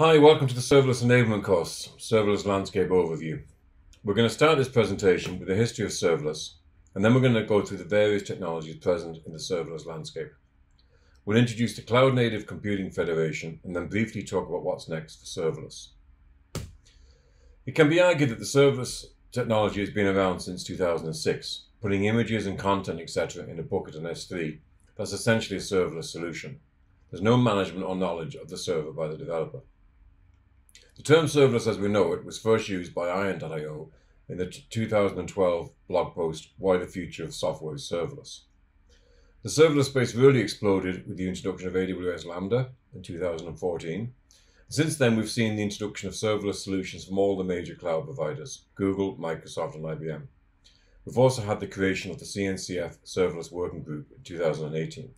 Hi, welcome to the Serverless Enablement course, Serverless Landscape Overview. We're going to start this presentation with the history of serverless, and then we're going to go through the various technologies present in the serverless landscape. We'll introduce the Cloud Native Computing Federation and then briefly talk about what's next for serverless. It can be argued that the serverless technology has been around since 2006, putting images and content, etc., in a bucket in S3. That's essentially a serverless solution. There's no management or knowledge of the server by the developer. The term serverless as we know it was first used by Iron.io in the 2012 blog post, Why the Future of Software is Serverless. The serverless space really exploded with the introduction of AWS Lambda in 2014. Since then, we've seen the introduction of serverless solutions from all the major cloud providers Google, Microsoft, and IBM. We've also had the creation of the CNCF Serverless Working Group in 2018.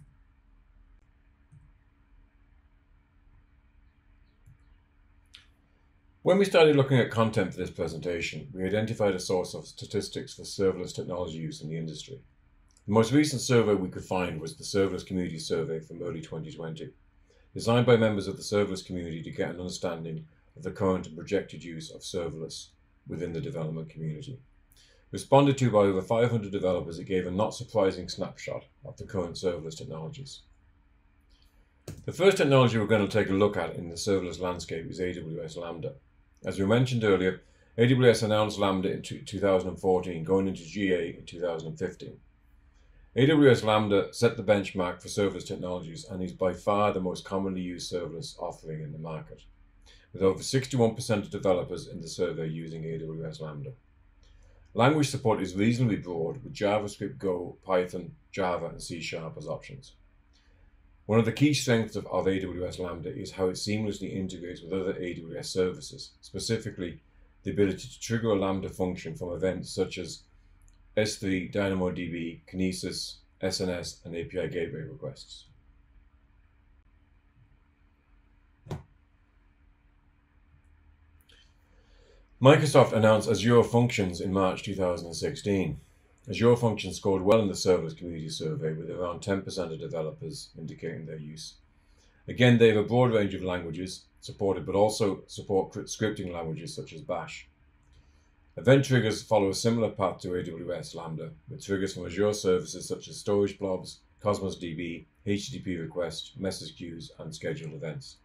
When we started looking at content for this presentation, we identified a source of statistics for serverless technology use in the industry. The most recent survey we could find was the Serverless Community Survey from early 2020, designed by members of the serverless community to get an understanding of the current and projected use of serverless within the development community. Responded to by over 500 developers, it gave a not surprising snapshot of the current serverless technologies. The first technology we're going to take a look at in the serverless landscape is AWS Lambda. As we mentioned earlier, AWS announced Lambda in 2014, going into GA in 2015. AWS Lambda set the benchmark for serverless technologies and is by far the most commonly used serverless offering in the market, with over 61% of developers in the survey using AWS Lambda. Language support is reasonably broad, with JavaScript, Go, Python, Java, and C Sharp as options. One of the key strengths of, of, AWS Lambda is how it seamlessly integrates with other AWS services, specifically the ability to trigger a Lambda function from events such as S3, DynamoDB, Kinesis, SNS, and API Gateway requests. Microsoft announced Azure Functions in March 2016. Azure Functions scored well in the serverless community survey with around 10% of developers indicating their use. Again, they have a broad range of languages supported, but also support scripting languages such as Bash. Event triggers follow a similar path to AWS Lambda, with triggers from Azure services such as storage blobs, Cosmos DB, HTTP requests, message queues, and scheduled events.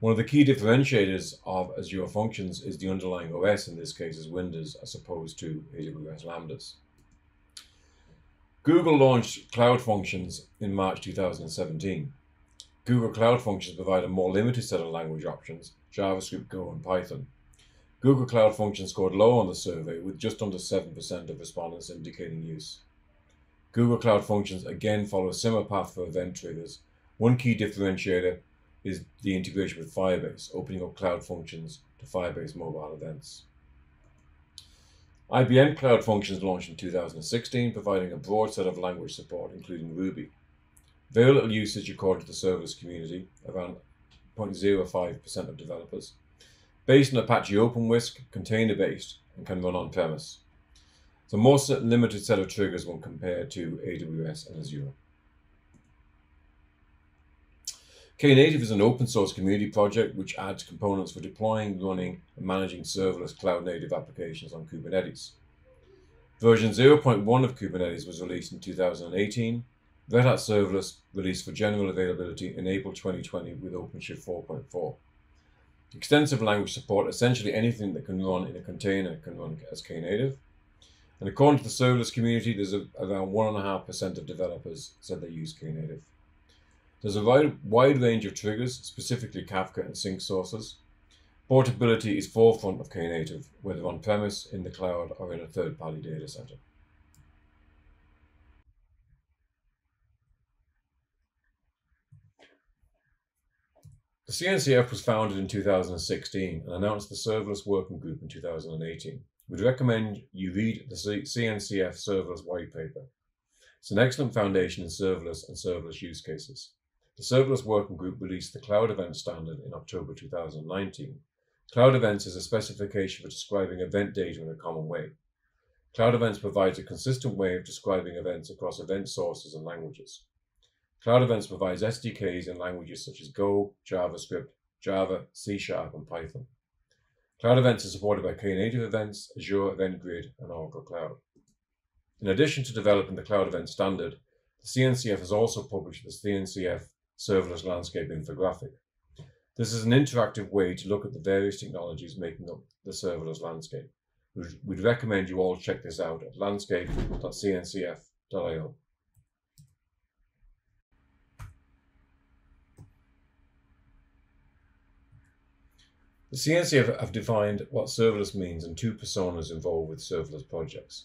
One of the key differentiators of Azure Functions is the underlying OS, in this case is Windows, as opposed to AWS Lambdas. Google launched Cloud Functions in March 2017. Google Cloud Functions provide a more limited set of language options, JavaScript, Go, and Python. Google Cloud Functions scored low on the survey, with just under 7% of respondents indicating use. Google Cloud Functions again follow a similar path for event triggers. One key differentiator is the integration with Firebase, opening up Cloud Functions to Firebase mobile events. IBM Cloud Functions launched in 2016, providing a broad set of language support, including Ruby. Very little usage according to the serverless community, around 0.05% of developers. Based on Apache OpenWhisk, container-based, and can run on-premise. So a more limited set of triggers when compared to AWS and Azure. Knative is an open source community project which adds components for deploying, running, and managing serverless cloud native applications on Kubernetes. Version 0.1 of Kubernetes was released in 2018. Red Hat Serverless released for general availability in April 2020 with OpenShift 4.4. Extensive language support, essentially anything that can run in a container can run as Knative. And according to the serverless community, there's a, around 1.5% of developers said they use Knative. There's a wide, range of triggers, specifically Kafka and sync sources. Portability is forefront of Knative, whether on-premise, in the cloud, or in a third-party data center. The CNCF was founded in 2016 and announced the Serverless Working Group in 2018. We'd recommend you read the CNCF Serverless white paper. It's an excellent foundation in serverless and serverless use cases. The Serverless Working Group released the Cloud Event Standard in October 2019. Cloud Events is a specification for describing event data in a common way. Cloud Events provides a consistent way of describing events across event sources and languages. Cloud Events provides SDKs in languages such as Go, JavaScript, Java, C Sharp, and Python. Cloud Events is supported by Knative Events, Azure Event Grid, and Oracle Cloud. In addition to developing the Cloud Event standard, the CNCF has also published the CNCF Serverless Landscape Infographic. This is an interactive way to look at the various technologies making up the serverless landscape. We'd recommend you all check this out at landscape.cncf.io. The CNCF have defined what serverless means and two personas involved with serverless projects.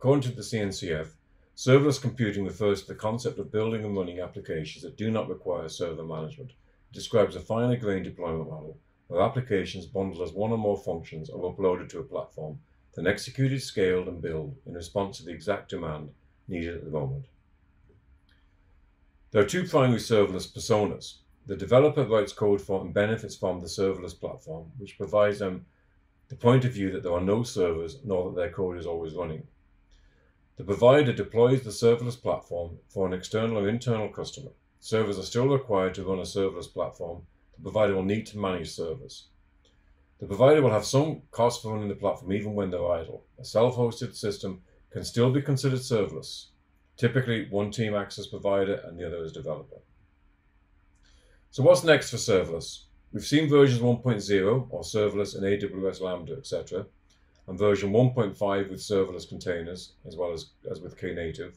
According to the CNCF, serverless computing refers to the concept of building and running applications that do not require server management. It describes a finer grained deployment model where applications bundled as one or more functions are uploaded to a platform, then executed, scaled, and built in response to the exact demand needed at the moment. There are two primary serverless personas the developer writes code for and benefits from the serverless platform, which provides them the point of view that there are no servers nor that their code is always running. The provider deploys the serverless platform for an external or internal customer. Servers are still required to run a serverless platform. The provider will need to manage servers. The provider will have some cost for running the platform even when they're idle. A self-hosted system can still be considered serverless. Typically, one team acts as provider and the other as developer. So what's next for serverless? We've seen versions 1.0 or serverless in AWS Lambda, etc., and version 1.5 with serverless containers, as well as, as with Knative.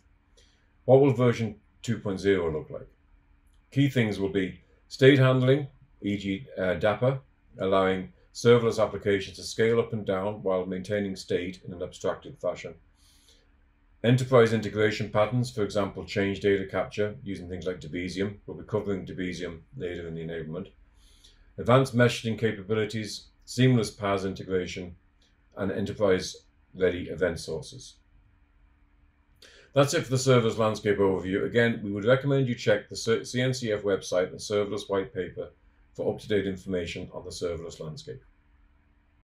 What will version 2.0 look like? Key things will be state handling, e.g. Uh, Dapr, allowing serverless applications to scale up and down while maintaining state in an abstracted fashion. Enterprise integration patterns, for example, change data capture using things like Debezium. We'll be covering Debezium later in the enablement. Advanced messaging capabilities, seamless PaaS integration, and enterprise-ready event sources. That's it for the serverless landscape overview. Again, we would recommend you check the CNCF website and serverless white paper for up-to-date information on the serverless landscape.